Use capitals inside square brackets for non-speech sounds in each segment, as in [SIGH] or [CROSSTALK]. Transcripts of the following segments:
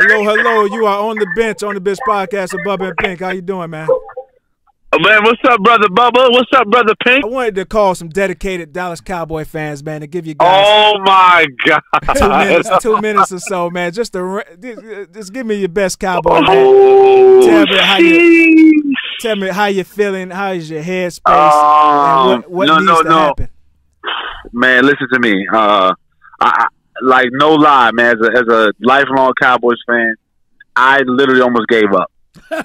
Hello, hello. You are on the bench on the Bench Podcast of Bubba and Pink. How you doing, man? Oh, man, what's up, brother Bubba? What's up, brother Pink? I wanted to call some dedicated Dallas Cowboy fans, man, to give you guys Oh my God! two minutes, two [LAUGHS] minutes or so, man. Just to just give me your best Cowboy. Man. Oh, Tell me how you-. Tell me how you feeling. How is your headspace? Um, and what what no, needs no, to no. happen? man, listen to me. Uh, I like no lie, man. As a, as a lifelong Cowboys fan, I literally almost gave up.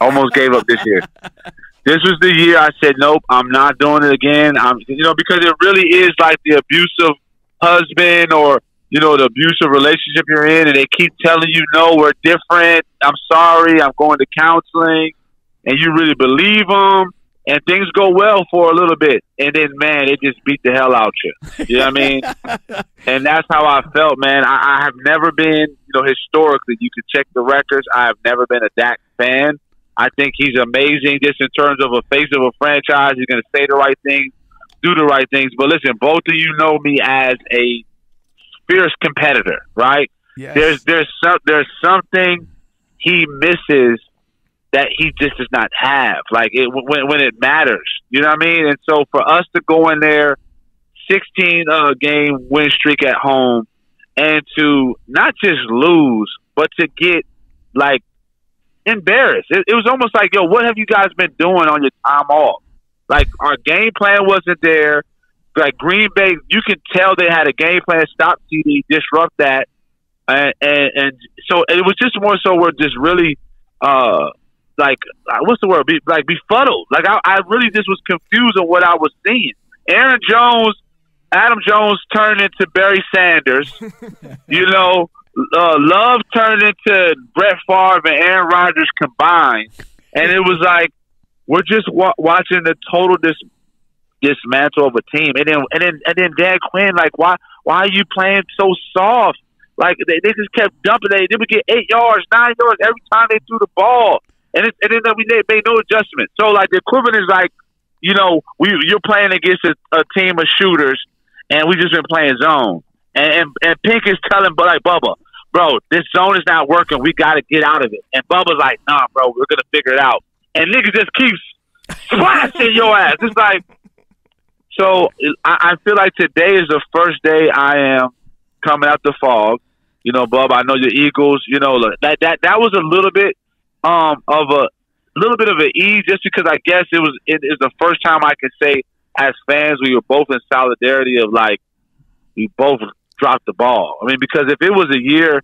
almost gave up this year. [LAUGHS] This was the year I said, nope, I'm not doing it again. I'm, you know, because it really is like the abusive husband or you know the abusive relationship you're in, and they keep telling you, no, we're different. I'm sorry. I'm going to counseling, and you really believe them. And things go well for a little bit, and then man, it just beat the hell out you. You know what I mean? [LAUGHS] and that's how I felt, man. I, I have never been, you know, historically, you could check the records. I have never been a Dak fan. I think he's amazing just in terms of a face of a franchise. He's going to say the right things, do the right things. But listen, both of you know me as a fierce competitor, right? Yes. There's there's some there's something he misses that he just does not have. Like it when when it matters, you know what I mean. And so for us to go in there, 16 uh, game win streak at home, and to not just lose, but to get like embarrassed. It, it was almost like, yo, what have you guys been doing on your time off? Like our game plan wasn't there. Like Green Bay, you could tell they had a game plan. Stop CeeDee, disrupt that, and, and and so it was just more so we're just really uh like uh, what's the word? Be, like befuddled. Like I, I really just was confused on what I was seeing. Aaron Jones, Adam Jones turned into Barry Sanders. [LAUGHS] you know, uh, Love turned into Brett Favre and Aaron Rodgers combined, and it was like we're just wa- watching the total dis- dismantle of a team. And then and then and then Dan Quinn, like why why are you playing so soft? Like they, they just kept dumping. They they would get eight yards, nine yards every time they threw the ball, and it, and then we made no adjustment. So like the equivalent is like, you know, we you're playing against a, a team of shooters, and we just been playing zone. And and, and Pink is telling, but like Bubba, bro, this zone is not working. We got to get out of it. And Bubba's like, nah, bro, we're gonna figure it out. And niggas just keeps splashing your ass. It's like, so I, I feel like today is the first day I am coming out the fog. You know, Bub, I know your Eagles. You know, look, that that that was a little bit um of a little bit of an ease, just because I guess it was it is the first time I can say as fans we were both in solidarity of like we both dropped the ball. I mean, because if it was a year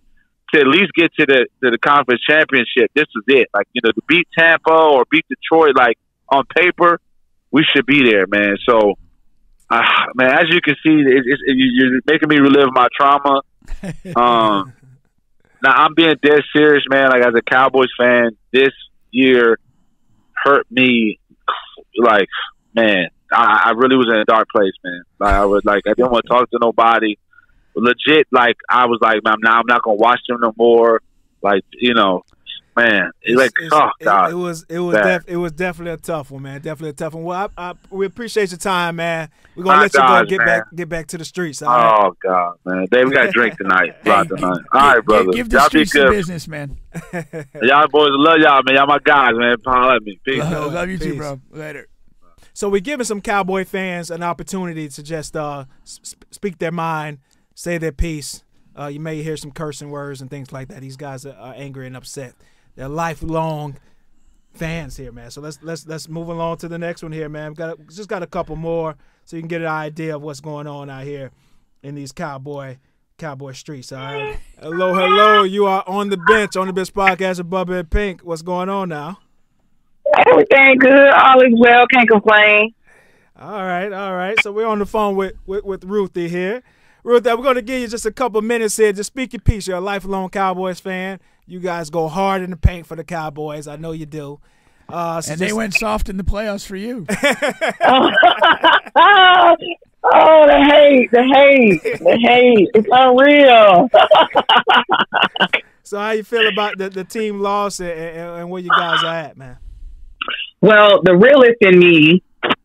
to at least get to the to the conference championship, this was it. Like you know, to beat Tampa or beat Detroit, like on paper, we should be there, man. So, uh, man, as you can see, it, it's it, you're making me relive my trauma. [LAUGHS] Um, now I'm being dead serious, man. Like as a Cowboys fan, this year hurt me. Like, man, I, I really was in a dark place, man. Like I was like I didn't want to talk to nobody. Legit, like I was like, man, now I'm not gonna watch them no more. Like, you know, man, it's like, It's- oh it- god, It, was it was def, it was definitely a tough one, man. Definitely a tough one. Well, I, I, we appreciate your time, man. We're gonna My let you go get man. back get back to the streets. All right? oh god, man. Dave, we got to drink tonight. [LAUGHS] Hey, tonight. All right, Give- brother. Give the y'all be streets the good. business, man. [LAUGHS] Y'all boys love y'all, man. Y'all my guys, man. Holler at me. Peace. Love, love you too, bro. Later. So we're giving some Cowboy fans an opportunity to just uh, sp- speak their mind, say their piece. Uh, you may hear some cursing words and things like that. These guys are, are angry and upset. They're lifelong fans here, man. So let's let's let's move along to the next one here, man. We've got a, just got a couple more, so you can get an idea of what's going on out here in these cowboy cowboy streets. All right. hello, hello. You are on the bench on the best podcast of Bubba and Pink. What's going on now? Everything good. All is well. Can't complain. All right, all right. So we're on the phone with with, with Ruthie here. Ruthie, we're going to give you just a couple minutes here Just speak your piece. You're a lifelong Cowboys fan. You guys go hard in the paint for the Cowboys. I know you do. Uh, so And they just- went soft in the playoffs for you. [LAUGHS] [LAUGHS] oh, the hate, the hate, the hate. It's unreal. [LAUGHS] So how you feel about the, the team loss and, and, and where you guys are at, man? well, the realist in me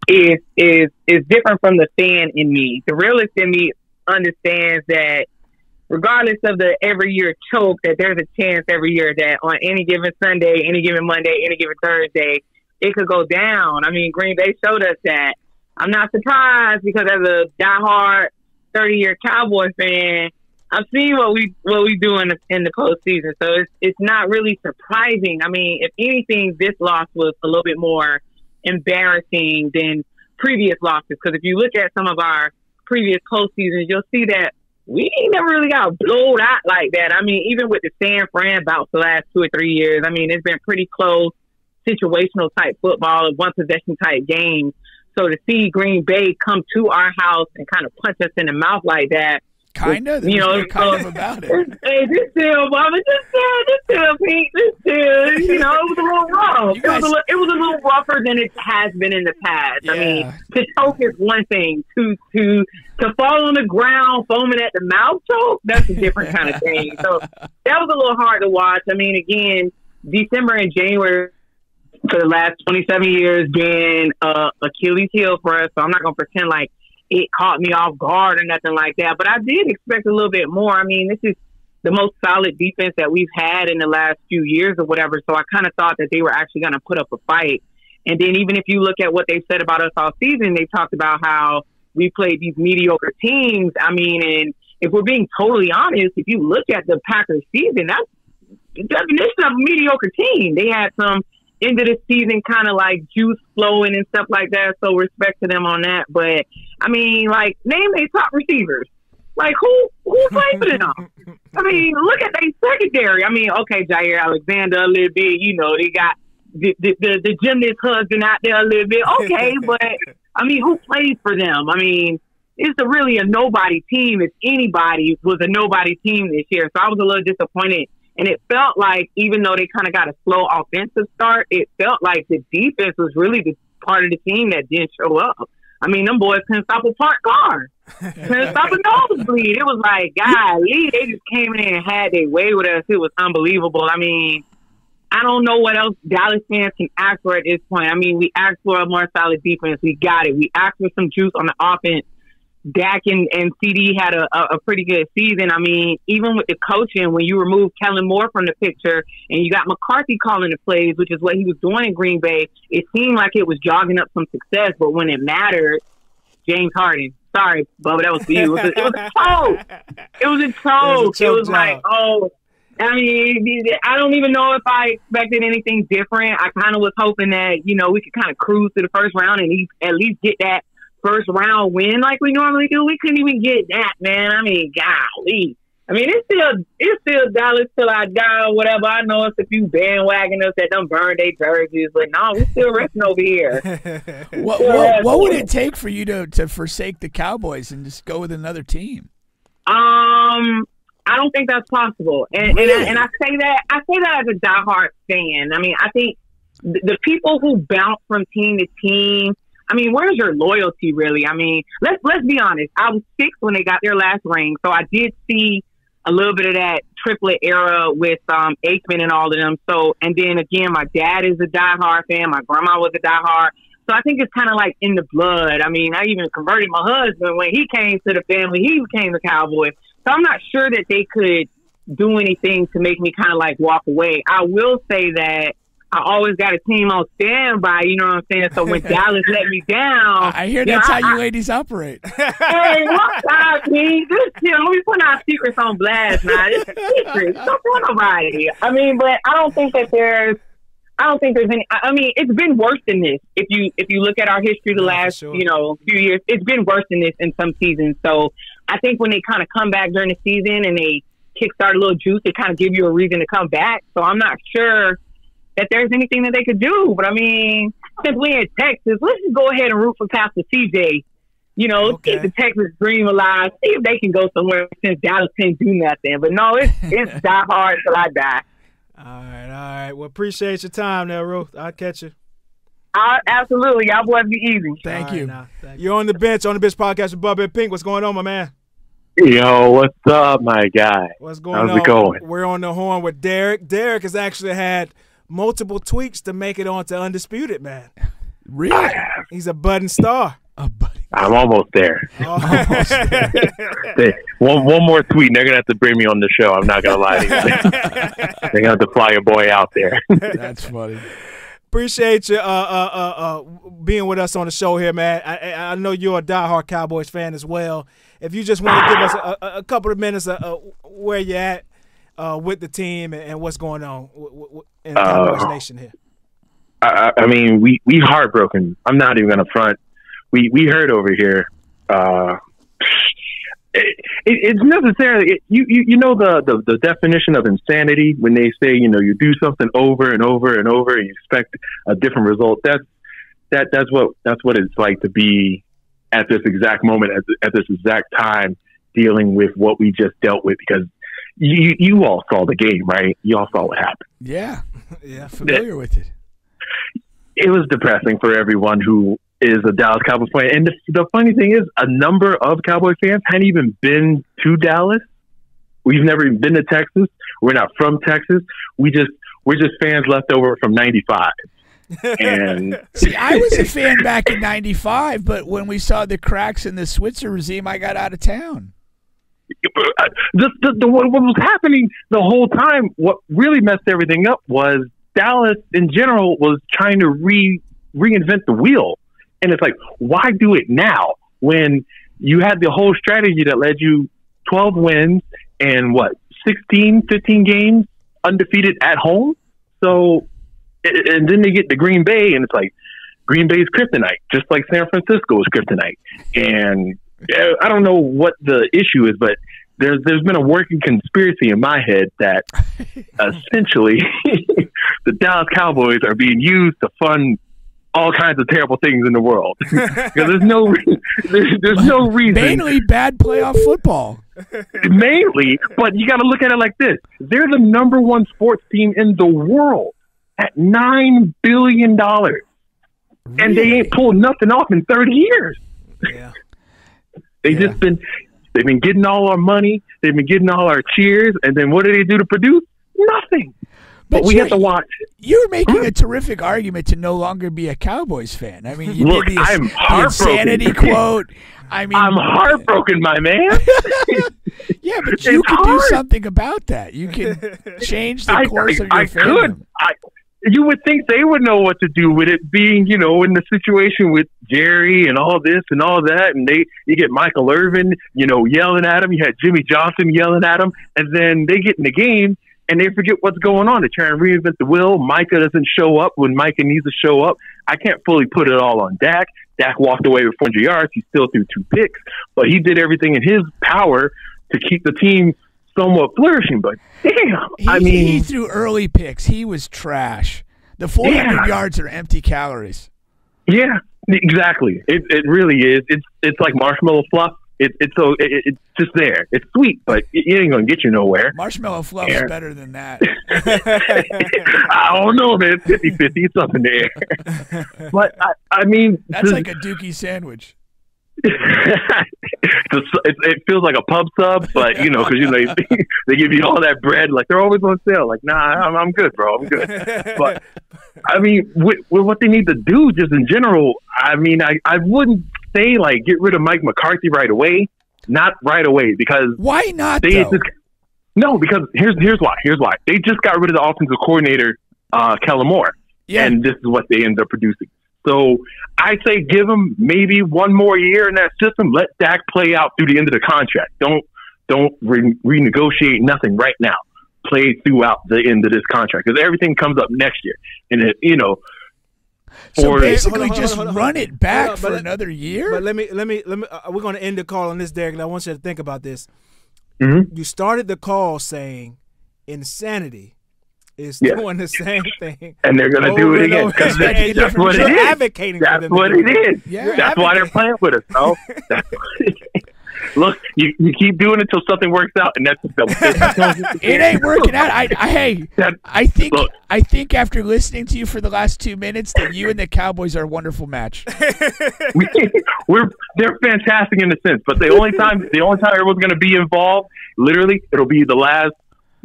is is is different from the fan in me. The realist in me understands that regardless of the every year choke, that there's a chance every year that on any given Sunday, any given Monday, any given Thursday, it could go down. I mean, Green Bay showed us that. I'm not surprised because as a diehard 30 year Cowboy fan, I've seen what we what we do in the in the postseason, so it's it's not really surprising. I mean, if anything, this loss was a little bit more embarrassing than previous losses. Because if you look at some of our previous postseasons, you'll see that we ain't never really got blown out like that. I mean, even with the San Fran bouts the last two or three years, I mean, it's been pretty close, situational type football, one possession type games. So to see Green Bay come to our house and kind of punch us in the mouth like that Kind of. You know, kind of about it. Hey, this still, mama, just still, this still, Pete, this still, you know, it was a little [LAUGHS] rough. You it, was a, li- it was a little rougher than it has been in the past. I mean, to choke is one thing. To to to fall on the ground foaming at the mouth choke, that's a different kind of thing. So that was a little hard to watch. I mean, again, December and January for the last 27 years been uh, Achilles heel for us. So I'm not going to pretend like it caught me off guard or nothing like that. But I did expect a little bit more. I mean, this is the most solid defense that we've had in the last few years or whatever. So I kind of thought that they were actually going to put up a fight. And then even if you look at what they've said about us all season, they talked about how we played these mediocre teams. I mean, and if we're being totally honest, if you look at the Packers season, that's the definition of a mediocre team. They had some end of the season kind of like juice flowing and stuff like that. So respect to them on that. But I mean, like name their top receivers. Like who who plays for them? I mean, look at their secondary. I mean, okay, Jaire Alexander a little bit. You know, they got the the, the, the gymnast husband out there a little bit. Okay, [LAUGHS] but I mean, who plays for them? I mean, it's a really a nobody team. If anybody was a nobody team this year, so I was a little disappointed. And it felt like, even though they kind of got a slow offensive start, it felt like the defense was really the part of the team that didn't show up. I mean, them boys couldn't stop a parked car, couldn't stop a nosebleed. It was like, golly, they just came in and had their way with us. It was unbelievable. I mean, I don't know what else Dallas fans can ask for at this point. I mean, we asked for a more solid defense. We got it. We asked for some juice on the offense. Dak and, and CeeDee had a, a, a pretty good season. I mean, even with the coaching, when you remove Kellen Moore from the picture and you got McCarthy calling the plays, which is what he was doing in Green Bay, it seemed like it was jogging up some success. But when it mattered, James Harden. Sorry, Bubba, that was for you. It was, it was a [LAUGHS] choke. It was a choke. It choke was like, oh, I mean, I don't even know if I expected anything different. I kind of was hoping that you know we could kind of cruise to the first round and at least get that first round win like we normally do. We couldn't even get that, man. I mean, golly. I mean, it's still it's still Dallas till I die or whatever. I know it's a few bandwagoners that done burned their jerseys, but no, we still resting over here. [LAUGHS] What, Yeah, what, what would it take for you to, to forsake the Cowboys and just go with another team? Um, I don't think that's possible, and and, I, and I say that I say that as a diehard fan. I mean, I think the, the people who bounce from team to team. I mean, where's your loyalty really? I mean, let's let's be honest. I was six when they got their last ring, so I did see a little bit of that triplet era with um, Aikman and all of them. So, and then again, my dad is a diehard fan. My grandma was a diehard. So I think it's kind of like in the blood. I mean, I even converted my husband when he came to the family. He became a cowboy. So I'm not sure that they could do anything to make me kind of like walk away. I will say that I always got a team on standby. You know what I'm saying? So when [LAUGHS] Dallas let me down, I hear you know, that's I- how you ladies operate. [LAUGHS] hey, what's up, Pete? This you know, we put our secrets on blast now. It's secrets. Don't tell nobody. I mean, but I don't think that there's. I don't think there's any. I I mean, it's been worse than this. If you if you look at our history, the Yeah, last sure. you know few years, it's been worse than this in some seasons. So I think when they kind of come back during the season and they kickstart a little juice, they kind of give you a reason to come back. So I'm not sure that there's anything that they could do. But I mean, since we're in Texas, let's just go ahead and root for Pastor CJ. You know, Okay. keep the Texas dream alive. See if they can go somewhere since Dallas can't do nothing. But no, it's [LAUGHS] it's die hard till I die. All right, all right. Well, appreciate your time there, Ruth. I'll catch you. I, absolutely, y'all boys be easy. Thank All right, you. now. Thank you. You're on the bench on the bench Podcast with Bubba and Pink. What's going on, my man? Yo, what's up, my guy? What's going How's on? it going? We're on the horn with Derek. Derek has actually had multiple tweaks to make it onto Undisputed, man. Really? He's a budding star. A buddy. I'm almost there. [LAUGHS] Oh. [LAUGHS] They, one one more tweet, and they're gonna have to bring me on the show. I'm not gonna lie to you. [LAUGHS] they're gonna have to fly a boy out there. That's funny. Appreciate you uh, uh, uh, uh, being with us on the show here, man. I, I I know you're a diehard Cowboys fan as well. If you just want to give us a, a, a couple of minutes of uh, where you're at uh, with the team and, and what's going on in the Cowboys Uh, Nation here. I, I I mean, we we heartbroken. I'm not even gonna front. We we heard over here. Uh, it, it, it's necessarily it, you, you you know the, the the definition of insanity when they say you know you do something over and over and over and you expect a different result. That's that that's what that's what it's like to be at this exact moment at, at this exact time dealing with what we just dealt with because you you all saw the game right you all saw what happened Yeah, [LAUGHS] Yeah. familiar with it. it was depressing for everyone who is a Dallas Cowboys fan. And the, the funny thing is, a number of Cowboys fans hadn't even been to Dallas. We've never even been to Texas. We're not from Texas. We just we're just fans left over from '95. [LAUGHS] And See, I was a fan back in '95, but when we saw the cracks in the Switzer regime, I got out of town. The, the, what, was happening the whole time, what really messed everything up was Dallas in general was trying to re reinvent the wheel, and it's like, why do it now when you had the whole strategy that led you 12 wins and what 16, 15 games undefeated at home? So, and then they get to Green Bay, and it's like Green Bay's kryptonite, just like San Francisco is kryptonite, and yeah, I don't know what the issue is, but there's there's been a working conspiracy in my head that [LAUGHS] essentially [LAUGHS] the Dallas Cowboys are being used to fund all kinds of terrible things in the world [LAUGHS] because there's no re- there's, there's no reason Mainly bad playoff football. mainly, but you got to look at it like this: they're the number one sports team in the world at nine billion dollars, and they ain't pulled nothing off in thirty years. Yeah. They Yeah. just been they've been getting all our money, they've been getting all our cheers, and then what do they do to produce? Nothing. But, we have to watch. You're making a terrific argument to no longer be a Cowboys fan. I mean, you Look, did the, I'm the insanity [LAUGHS] quote. I mean, I'm heartbroken, my man. [LAUGHS] Yeah, but you It's can do something about that. You can [LAUGHS] change the course I, of your I fandom. could. I, you would think they would know what to do with it being, you know, in the situation with Jerry and all this and all that. And they, you get Michael Irvin, you know, yelling at him. You had Jimmy Johnson yelling at him. And then they get in the game and they forget what's going on. They try and reinvent the wheel. Micah doesn't show up when Micah needs to show up. I can't fully put it all on Dak. Dak walked away with 400 yards. He still threw two picks, but he did everything in his power to keep the team somewhat flourishing. But damn, He, I mean, he threw early picks. He was trash. The 400 Yeah. yards are empty calories. Yeah, exactly. It it really is. It's it's like marshmallow fluff. It, it's so it, it's just there. It's sweet, but it, it ain't gonna get you nowhere. Marshmallow fluff is Yeah. better than that. [LAUGHS] I don't know, man. 50-50. It's up in the air. [LAUGHS] But I, I mean, That's like a Dookie sandwich. It, it feels like a pub sub, but you know, because you know they, [LAUGHS] they give you all that bread. Like they're always on sale. Like, nah, I'm, I'm good, bro. I'm good. But [LAUGHS] I mean, with, with what they need to do, just in general, I mean, I, I wouldn't say like get rid of Mike McCarthy right away. Not right away because Why not, they though? just no because here's here's why here's why they just got rid of the offensive coordinator uh, Kellen Moore yeah, and this is what they end up producing. So I say give him maybe one more year in that system. Let Dak play out through the end of the contract. Don't don't re- renegotiate nothing right now. Play throughout the end of this contract because everything comes up next year, and it, you know. so basically Hold on, on, just on, run it back on, for let- another year. But let me let me let me. Uh, we're going to end the call on this, Derek. And I want you to think about this. Mhm. You started the call saying insanity is Yeah. doing the same thing. and they're going to do it again because that's, that's what it You're advocating for That's what it is. Yeah. That's why they're playing with us, bro. That's what it is. Look, you, you keep doing it until something works out, and that's the [LAUGHS] it ain't working out. I, I hey, I think look. I think after listening to you for the last two minutes that you and the Cowboys are a wonderful match. we, [LAUGHS] we're they're fantastic in a sense, but the only time the only time everyone's going to be involved, literally, it'll be the last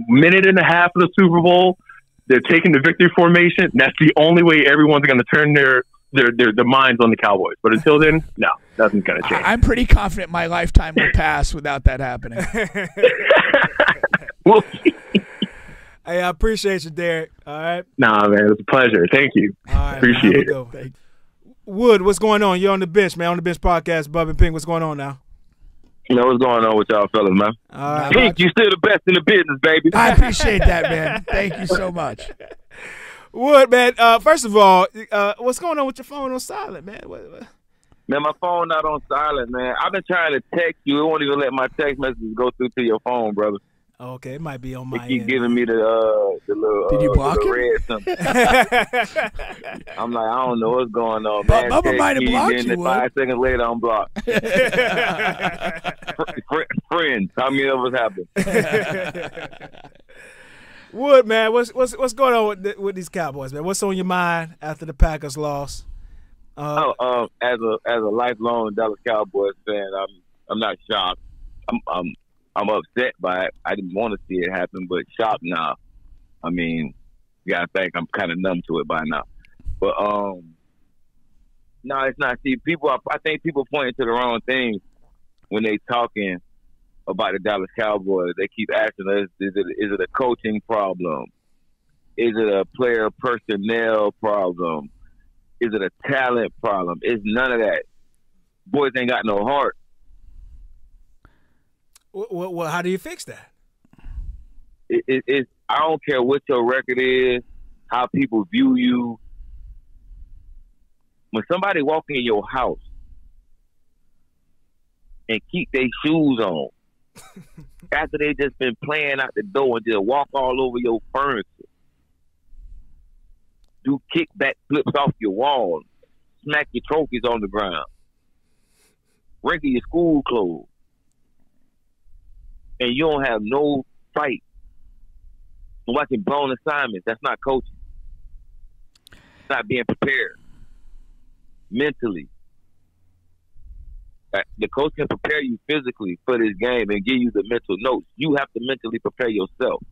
minute and a half of the Super Bowl. They're taking the victory formation. That's the only way everyone's going to turn their their their the minds on the Cowboys. But until then, no, nothing's gonna change. I- I'm pretty confident my lifetime will pass without that happening. [LAUGHS] We'll see. Hey, I appreciate you, Derek. All right. Nah, man, it's a pleasure. Thank you. All right. Appreciate man, it. have a good one. Wood, what's going on? You're on the bench, man. On the bench podcast, Bub and Pink. What's going on now? You know what's going on with y'all fellas, man? All right. Pink, you still the best in the business, baby. I appreciate that, man. Thank you so much. Wood, man. Uh, first of all, uh, what's going on with your phone on silent, man? What, what? Man, my phone not on silent, man. I've been trying to text you. It won't even let my text messages go through to your phone, brother. Okay, it might be on my keep end. giving me the uh, the little, Did you uh, block him? red [LAUGHS] something. I'm like, I don't know what's going on, man. Bubba might have blocked you, Five seconds later, I'm blocked. [LAUGHS] Fr- fr- friends, how many of us happen? Wood, man, what's what's what's going on with, the, with these Cowboys, man? What's on your mind after the Packers lost? Uh, Oh, um, as a as a lifelong Dallas Cowboys fan, I'm I'm not shocked. I'm I'm I'm upset by it. I didn't want to see it happen, but shocked now. I mean, you gotta think I'm kind of numb to it by now. But um, no, it's not. See, people, are, I think people pointing to the wrong things when they talking about the Dallas Cowboys. They keep asking us, is it is it a coaching problem? Is it a player personnel problem? Is it a talent problem? It's none of that. Boys ain't got no heart. wh- wh- how do you fix that? It, it, it's I don't care what your record is, how people view you. When somebody walk in your house and keep their shoes on [LAUGHS] after they just been playing out the door and just walk all over your furniture, do kickback flips off your wall, smack your trophies on the ground, wrinkle your school clothes, and you don't have no fight watching blown assignments. That's not coaching. It's not being prepared mentally. The coach can prepare you physically for this game and give you the mental notes. You have to mentally prepare yourself.